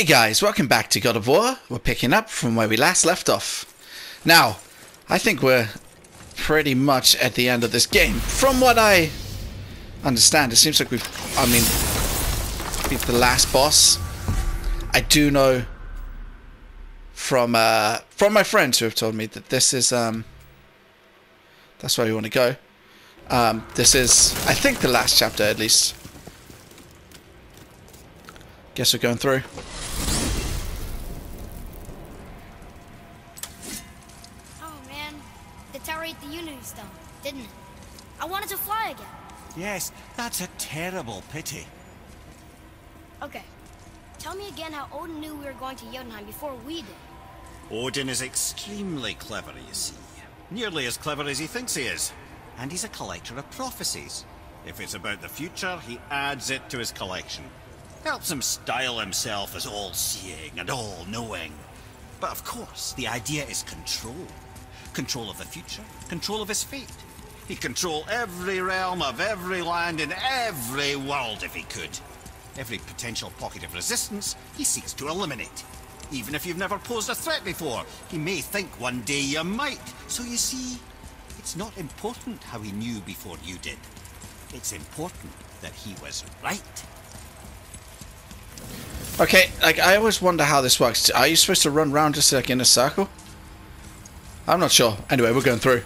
Hey guys, welcome back to God of War. We're picking up from where we last left off. Now, I think we're pretty much at the end of this game. From what I understand, it seems like we've, I mean, beat the last boss. I do know from uh, from my friends who have told me that this is um, that's where we want to go. Um, this is, I think, the last chapter at least. Guess we're going through. Oh man, the tower ate the Unity Stone, didn't it? I wanted to fly again. Yes, that's a terrible pity. Okay, tell me again how Odin knew we were going to Jotunheim before we did. Odin is extremely clever, you see. Nearly as clever as he thinks he is. And he's a collector of prophecies. If it's about the future, he adds it to his collection. Helps him style himself as all-seeing and all-knowing. But of course, the idea is control. Control of the future, control of his fate. He'd control every realm of every land in every world if he could. Every potential pocket of resistance, he seeks to eliminate. Even if you've never posed a threat before, he may think one day you might. So you see, it's not important how he knew before you did. It's important that he was right. Okay, like I always wonder how this works. Are you supposed to run around just like in a circle? I'm not sure. Anyway, we're going through.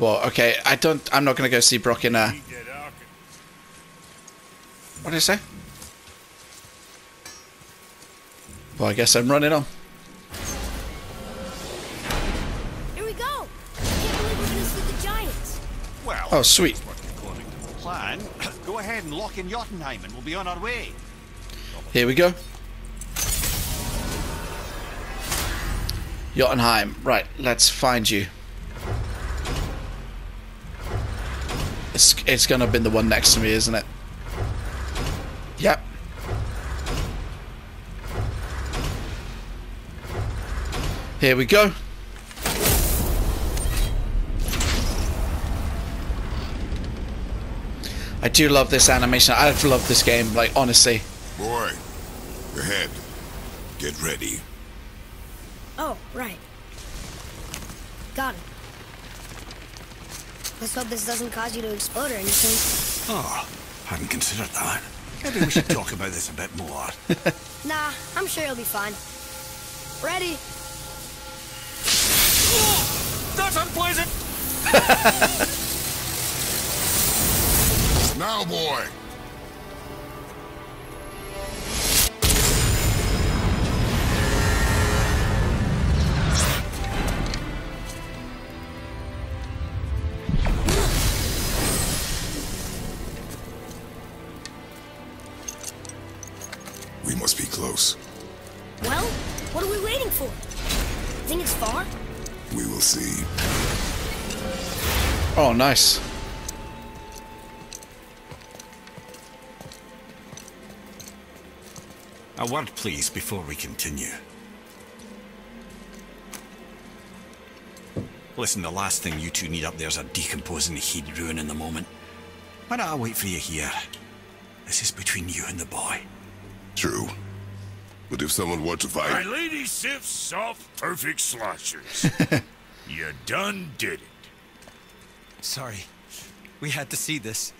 Well, okay, I don't. I'm not gonna go see Brok in. Uh, what did I say? Well, I guess I'm running on. Here we go! I can't believe we're gonna see the giants. Well, Oh, sweet. Plan, go ahead and lock in Jotunheim and we'll be on our way. Here we go. Jotunheim. Right, let's find you. It's it's gonna be the one next to me, isn't it? Yep. Here we go. I do love this animation. I've loved this game, like honestly. Boy, ahead. Get ready. Oh, right. Got it. Let's hope this doesn't cause you to explode or anything. Oh, hadn't considered that. Maybe we should talk about this a bit more. Nah, I'm sure you'll be fine. Ready? That's unpleasant! Now, boy. We must be close. Well, what are we waiting for? Think it's far? We will see. Oh, nice. A word, please, before we continue. Listen, the last thing you two need up there is a decomposing heat ruin in the moment. Why don't I wait for you here? This is between you and the boy. True. But if someone were to fight... My fight, lady Sif's soft, perfect sloshers. you done did it. Sorry. We had to see this.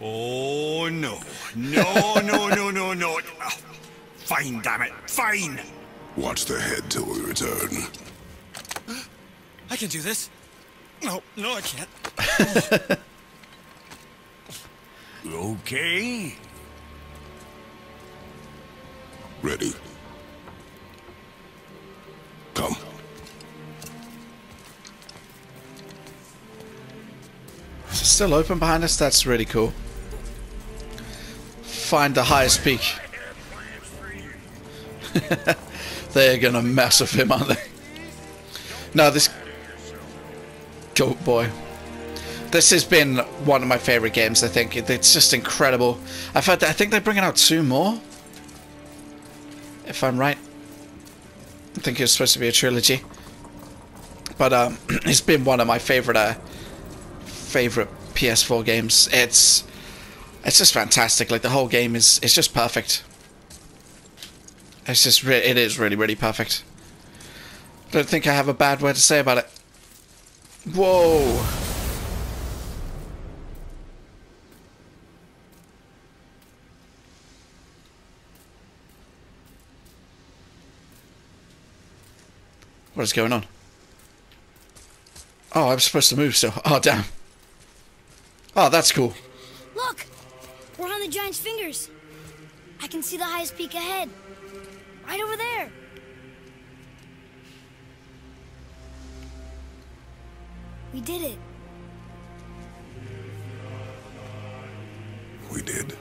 Oh, no. No, no, no, no, no. Ah, Fine, damn it. Fine. watch the head till we return. I can do this. No, no, I can't. Okay. Ready. Come. Is it still open behind us? That's really cool. Find the highest peak. They're gonna mess with him, aren't they? No, this goat boy. This has been one of my favorite games. I think it's just incredible. Heard. That, I think they're bringing out two more. If I'm right, I think it was supposed to be a trilogy. but um, it's been one of my favorite uh, favorite PS4 games. It's it's just fantastic. Like the whole game is it's just perfect. It's just it is really really perfect. I Don't think I have a bad word to say about it. Whoa. What is going on? Oh, I'm supposed to move still. Oh, damn. Oh, that's cool. Look! The giant's fingers. I can see the highest peak ahead. Right over there. We did it. We did.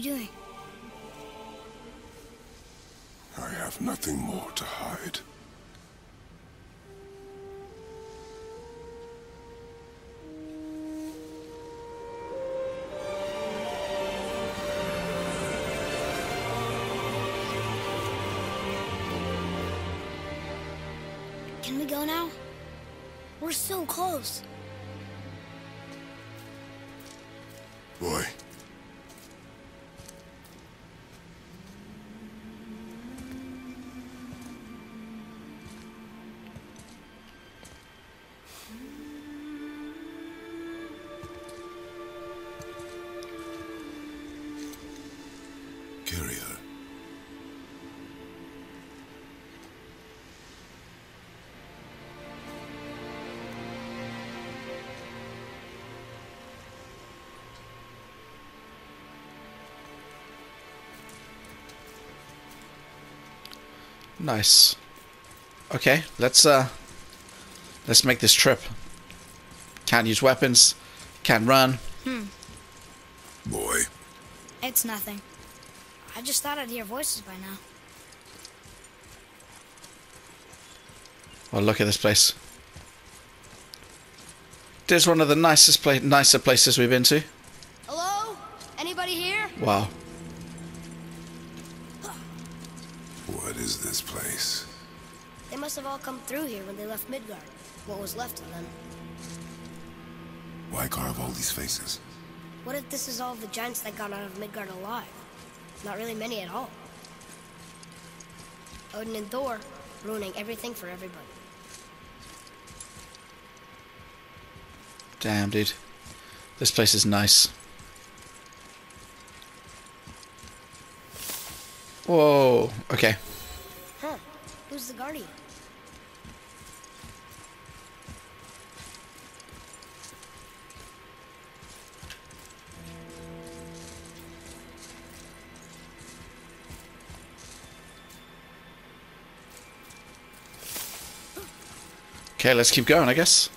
You doing? I have nothing more to hide. Can we go now? We're so close. Boy, Nice. Okay, let's uh let's make this trip. Can't use weapons, can't run. Boy, It's nothing. I just thought I'd hear voices by now. Oh, look at this place. This is one of the nicest pla- nicer places we've been to. Hello? Anybody here? Wow. what is this place? They must have all come through here when they left Midgard. What was left of them. Why carve all these faces? What if this is all the giants that got out of Midgard alive? Not really many at all. Odin and Thor ruining everything for everybody. Damn, dude. This place is nice. Whoa. Okay. Huh. Who's the guardian? Okay, let's keep going, I guess.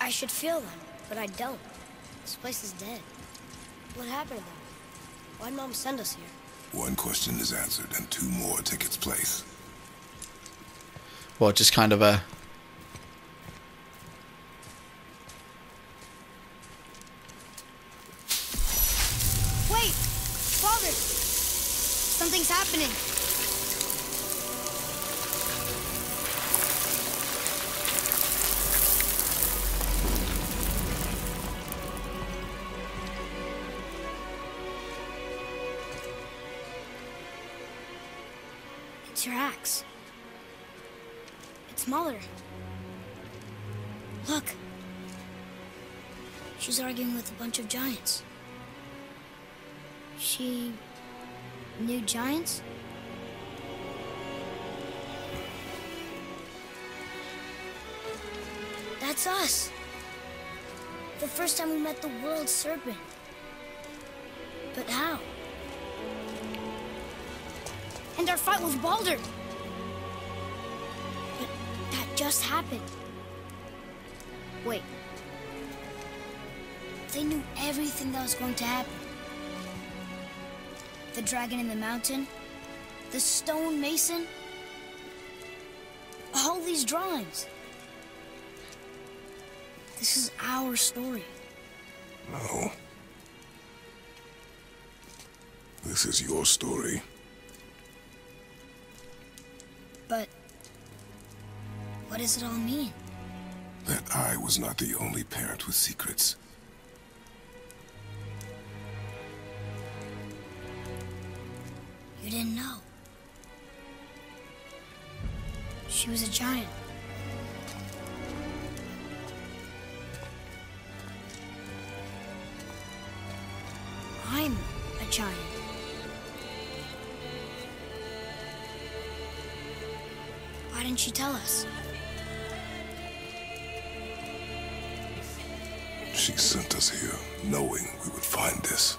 I should feel them, but I don't. This place is dead. What happened to them? Why'd Mom send us here? One question is answered and two more take its place. Well, just kind of a. Wait! Father! Something's happening. She's arguing with a bunch of giants. She knew giants? That's us. The first time we met the world serpent. But how? And our fight with Baldur. But that just happened. Wait. They knew everything that was going to happen. The dragon in the mountain? The stone mason? All these drawings. This is our story. No. This is your story. But what does it all mean? That I was not the only parent with secrets. You didn't know. She was a giant. I'm a giant. Why didn't she tell us? She sent us here knowing we would find this.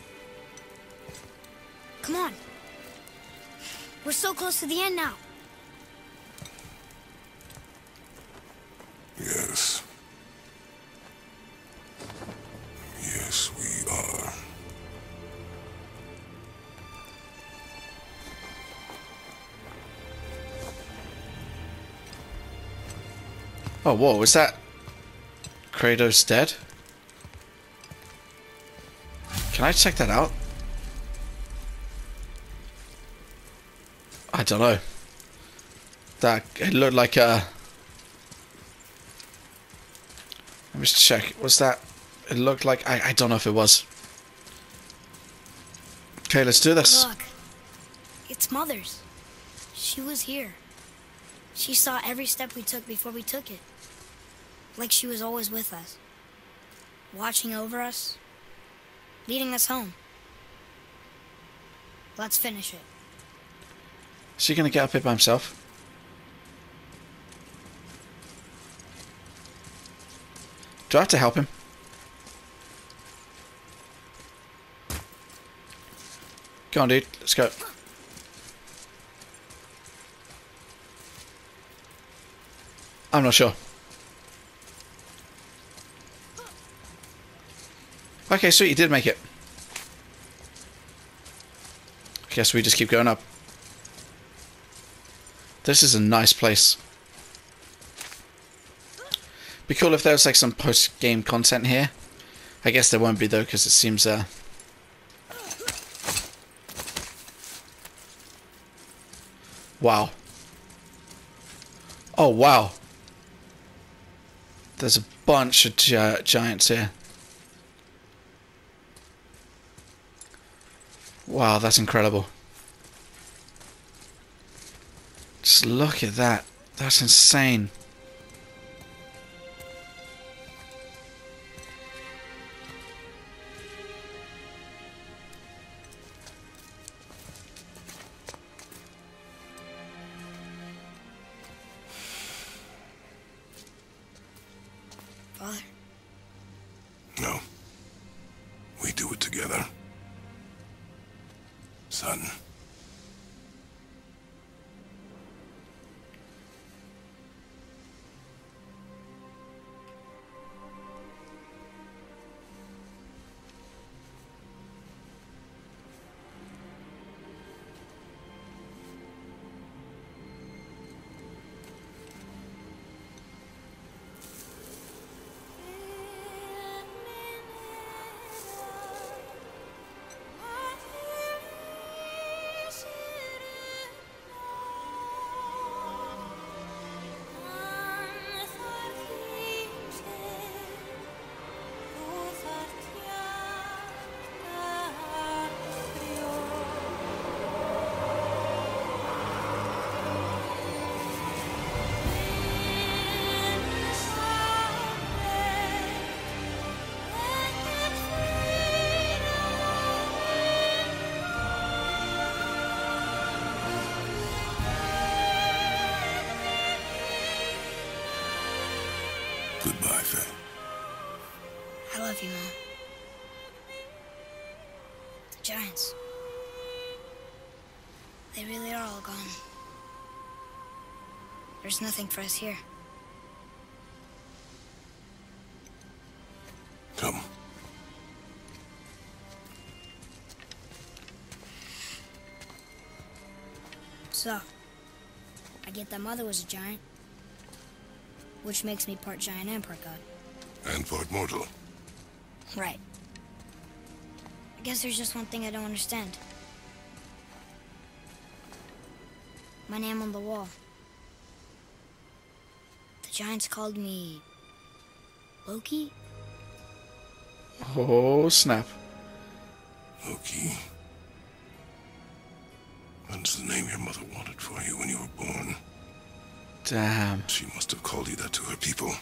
Come on. We're so close to the end now. Yes. Yes, we are. Oh, whoa, was that Kratos dead? Can I check that out? Don't know. That it looked like a. Let me just check. Was that? It looked like I. I don't know if it was. Okay, let's do this. Look. It's Mother's. She was here. She saw every step we took before we took it. Like she was always with us. Watching over us. Leading us home. Let's finish it. Is he gonna get up here by himself? Do I have to help him? Come on, dude. Let's go. I'm not sure. Okay, sweet. You did make it. I guess we just keep going up. This is a nice place. Be cool if there was like some post-game content here. I guess there won't be though, because it seems uh. Wow. Oh wow. There's a bunch of gi giants here. Wow, that's incredible. Look at that. That's insane. I you, Mom. The Giants. They really are all gone. There's nothing for us here. Come. So, I get that Mother was a giant, which makes me part giant and part god. And part mortal. Right. I guess there's just one thing I don't understand. My name on the wall. The giants called me Loki? Oh, snap. Loki. That's the name your mother wanted for you when you were born. Damn. She must have called you that to her people.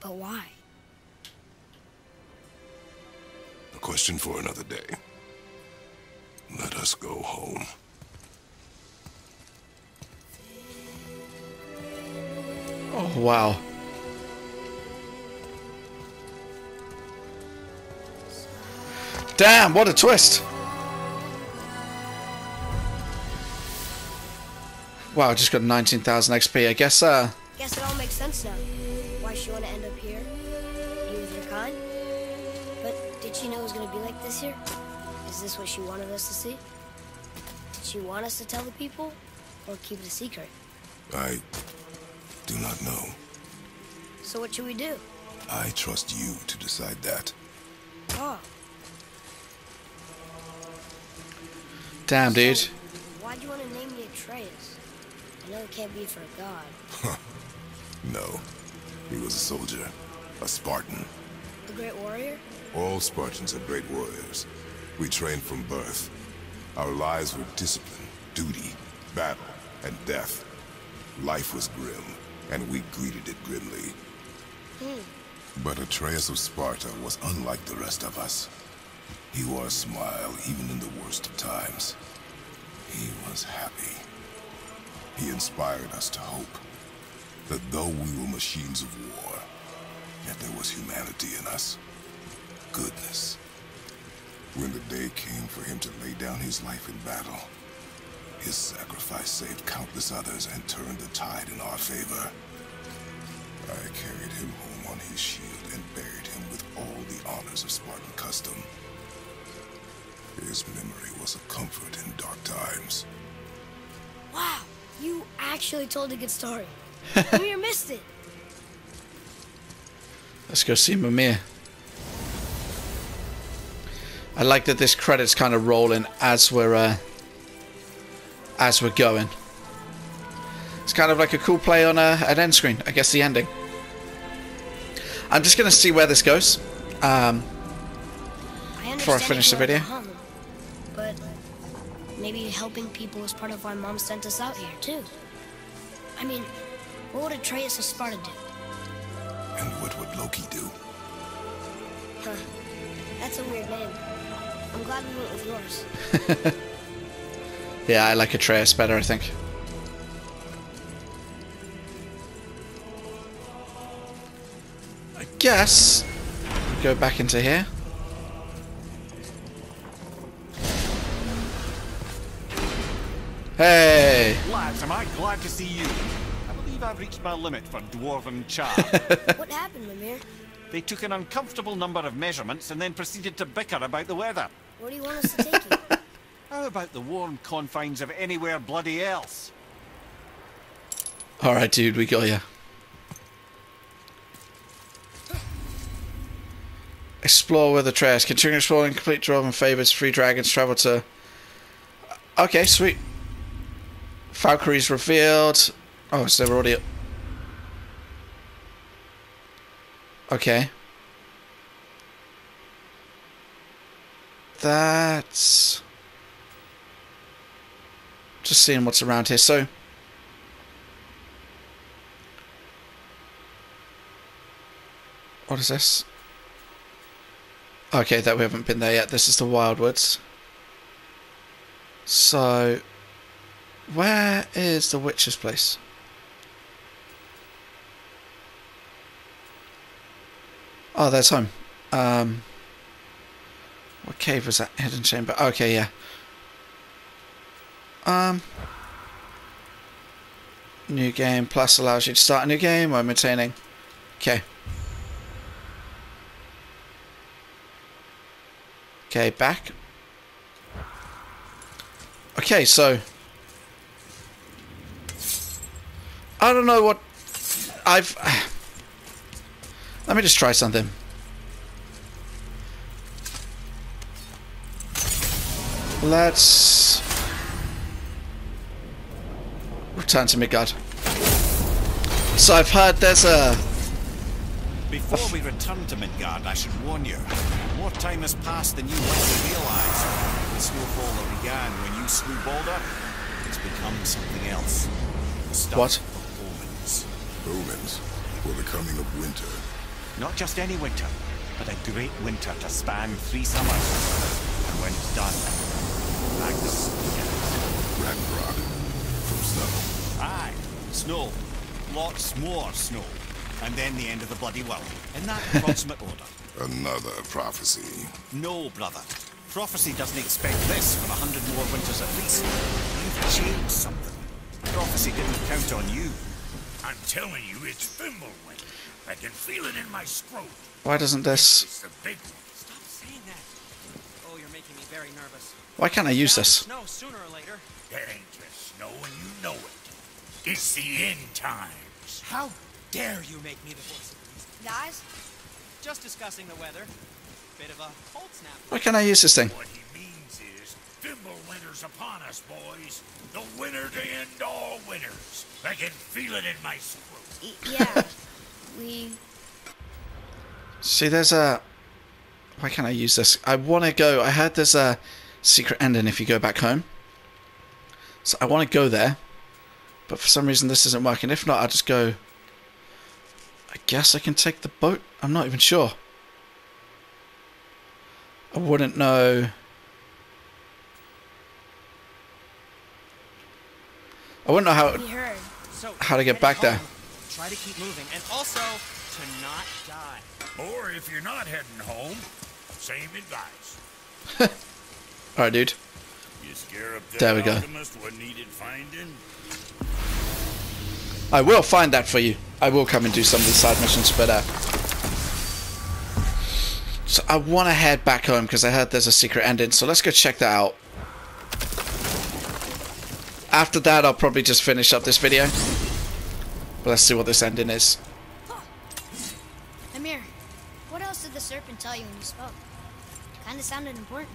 But why? Question for another day. Let us go home. Oh, wow. Damn, what a twist. Wow, I just got 19,000 XP. I guess, uh, Guess it all makes sense now. Why she want to end up here? Did she know it was going to be like this here? Is this what she wanted us to see? Did she want us to tell the people? Or keep it a secret? I do not know. So what should we do? I trust you to decide that. Oh, damn, dude. why'd you want to name me Atreus? I know it can't be for a god. No. He was a soldier. A Spartan. A great warrior? All Spartans are great warriors. We trained from birth. Our lives were discipline, duty, battle, and death. Life was grim, and we greeted it grimly. Hmm. But Atreus of Sparta was unlike the rest of us. He wore a smile even in the worst of times. He was happy. He inspired us to hope that though we were machines of war, yet there was humanity in us. Goodness. When the day came for him to lay down his life in battle, his sacrifice saved countless others and turned the tide in our favor. I carried him home on his shield and buried him with all the honors of Spartan custom. His memory was a comfort in dark times. Wow, you actually told a good story. Mimir missed it. Let's go see Mimir. I like that this credits kind of rolling as we're uh, as we're going. It's kind of like a cool play on a, an end screen. I guess the ending. I'm just gonna see where this goes. Um, I Before I finish the video. wanna home, but maybe helping people is part of why Mom sent us out here too. I mean, what would Atreus of Sparta do? And what would Loki do? Huh? That's a weird name. I'm glad we went with yours. yeah, I like Atreus better. I think. I guess we go back into here. Hey! Lads, am I glad to see you? I believe I've reached my limit for dwarven charm. what happened, Mimir? they took an uncomfortable number of measurements and then proceeded to bicker about the weather. Where do you want us to take you? How about the warm confines of anywhere bloody else? Alright, dude, we got you. Explore with Atreus. Continue exploring, complete dwarven favors, free dragons, travel to... Okay, sweet. Valkyrie's revealed. Oh, so we're already... Okay. That's... Just seeing what's around here. So... What is this? Okay, that we haven't been there yet. This is the Wildwoods. So, where is the witch's place? Oh, there's home. Um, what cave was that? Hidden chamber. Okay, yeah. Um, new game plus allows you to start a new game while maintaining. Okay. Okay, back. Okay, so I don't know what I've. Let me just try something. Let's return to Midgard. So I've heard there's a. Before we return to Midgard, I should warn you. More time has passed than you likely realise. The snowfall that began when you slew Baldur has become something else. The stuff What? of omens. Omens for the coming of winter. Not just any winter, but a great winter to span three summers. And when it's done, Ragnarok begins. Ragnarok from snow. Aye, snow. Lots more snow. And then the end of the bloody world. In that approximate order. Another prophecy. No, brother. Prophecy doesn't expect this for a hundred more winters at least. You've changed something. Prophecy didn't count on you. I'm telling you, it's Fimbulwinter. I can feel it in my scrot. Why doesn't this? It's the big one. Stop saying that. Very nervous. Why can't I use this? Snow sooner or later. That ain't just snow and you know it. It's the end times. How dare you make me the voice of reason? Guys, Just discussing the weather. Bit of a cold snap. Why can't I use this thing? What he means is, Fimbulwinter's upon us, boys. The winter to end all winters. I can feel it in my scrot. y- yeah, we. See, there's a. Why can't I use this? I want to go. I heard there's a secret ending if you go back home. So I want to go there. But for some reason this isn't working. If not, I'll just go. I guess I can take the boat? I'm not even sure. I wouldn't know. I wouldn't know how. So How to get heading back there. Try to keep moving, and also to not die. Or if you're not heading home, same advice. Alright, dude. You scare up There we go. what needed finding? I will find that for you. I will come and do some of the side missions, but uh, so I want to head back home because I heard there's a secret ending. So let's go check that out. After that, I'll probably just finish up this video. But let's see what this ending is. Mimir, what else did the serpent tell you when you spoke? Kinda sounded important.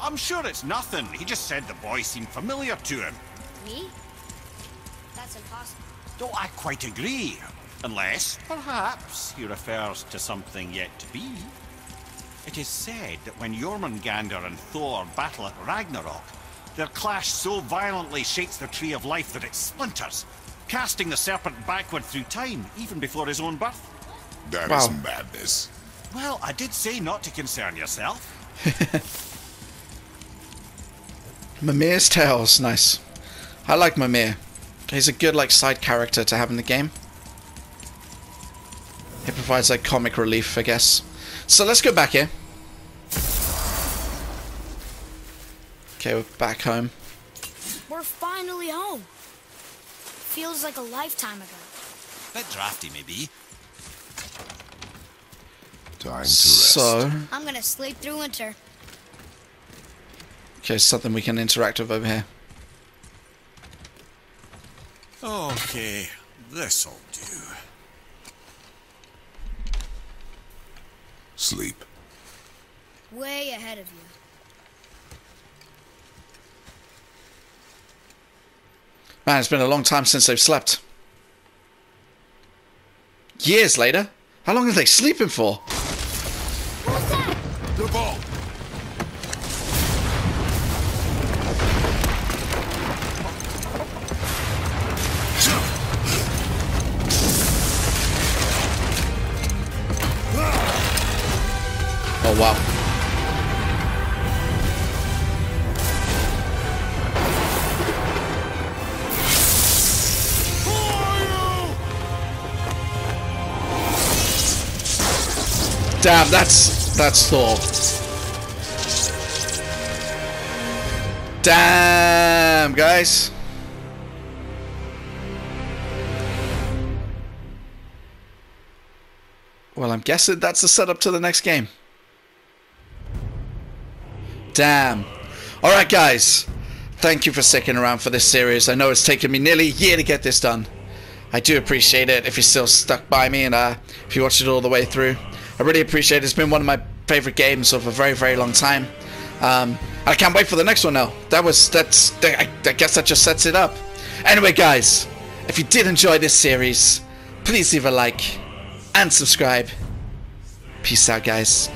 I'm sure it's nothing. He just said the boy seemed familiar to him. Me? That's impossible. Though I quite agree. Unless, perhaps, he refers to something yet to be. It is said that when Jormungandr and Thor battle at Ragnarok, their clash so violently shakes the tree of life that it splinters, casting the serpent backward through time, even before his own birth. That is Wow. madness. Well, I did say not to concern yourself. Mimir's Tales, nice. I like Mimir. He's a good like side character to have in the game. He provides like comic relief, I guess. So let's go back here. Okay, we're back home. We're finally home. Feels like a lifetime ago. Bit drafty, maybe. Time to rest. So, I'm gonna sleep through winter. okay, something we can interact with over here. Okay, this'll do. Sleep. Way ahead of you. Man, it's been a long time since they've slept. Years later? How long are they sleeping for? Damn, that's that's Thor. Damn, guys. Well, I'm guessing that's the setup to the next game. Damn. Alright, guys. Thank you for sticking around for this series. I know it's taken me nearly a year to get this done. I do appreciate it if you're still stuck by me and uh, if you watched it all the way through. I really appreciate it. It's been one of my favorite games of a very, very long time. Um, I can't wait for the next one now. That was, that's, I, I guess that just sets it up. Anyway, guys, if you did enjoy this series, please leave a like and subscribe. Peace out, guys.